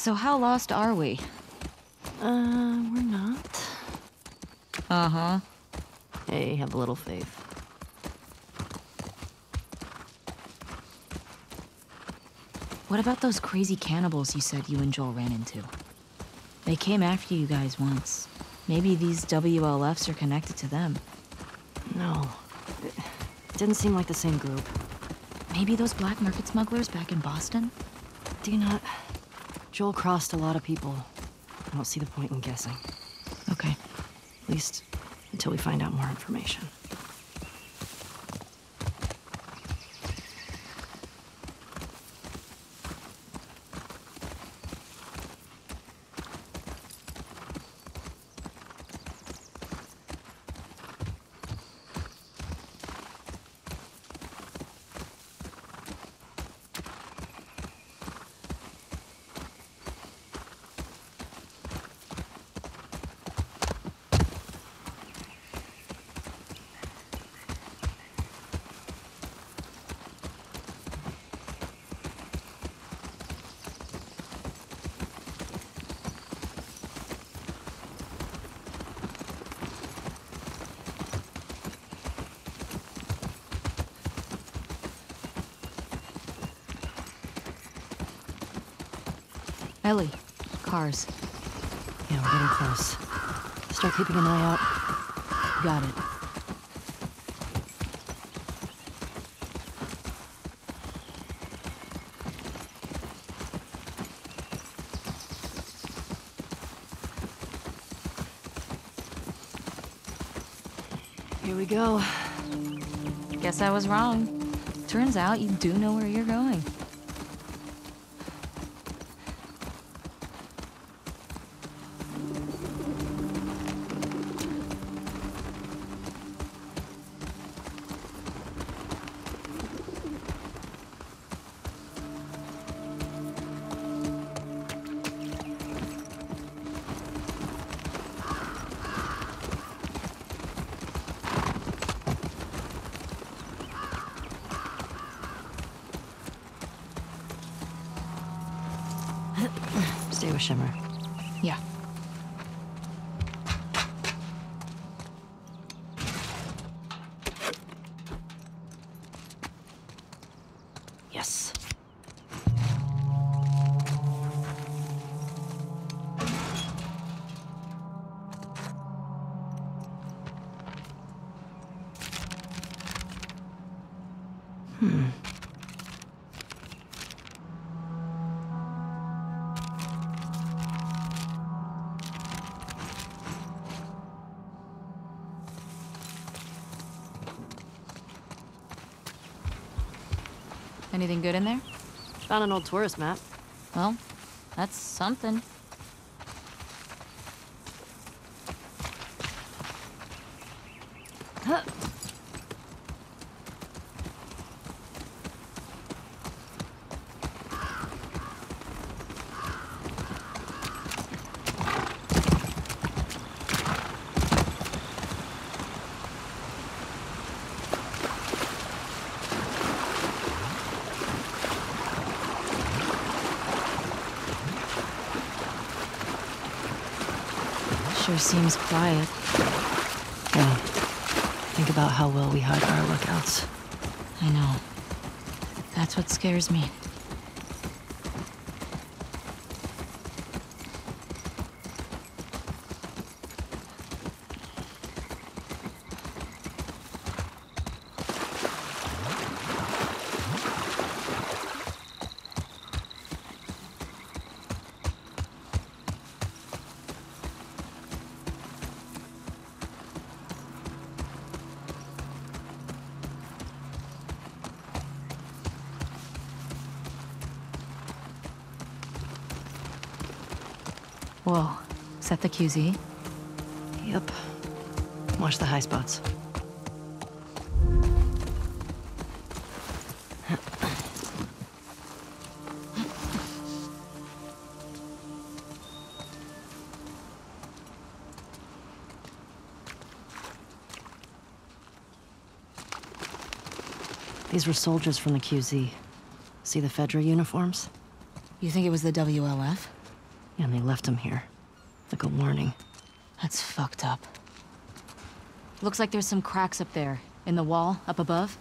So how lost are we? Uh, we're not. Uh-huh. Hey, have a little faith. What about those crazy cannibals you said you and Joel ran into? They came after you guys once. Maybe these WLFs are connected to them. No. It didn't seem like the same group. Maybe those black market smugglers back in Boston? Do you not? Joel crossed a lot of people. I don't see the point in guessing. Okay. At least until we find out more information. Ellie, cars. Yeah, we're getting close. Start keeping an eye out. Got it. Here we go. Guess I was wrong. Turns out you do know where you're going. Stay with Shimmer. Yeah. Yes. Hmm. Anything good in there? Found an old tourist map. Well, that's something. Huh. Sure seems quiet. Yeah. Think about how well we hide our lookouts. I know. That's what scares me. Whoa. Is that the QZ? Yep. Watch the high spots. These were soldiers from the QZ. See the Fedra uniforms? You think it was the WLF? And they left him here. Like a warning. That's fucked up. Looks like there's some cracks up there, in the wall, up above.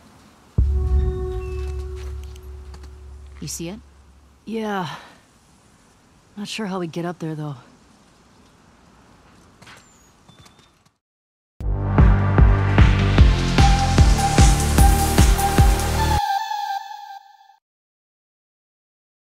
You see it? Yeah. Not sure how we get up there, though.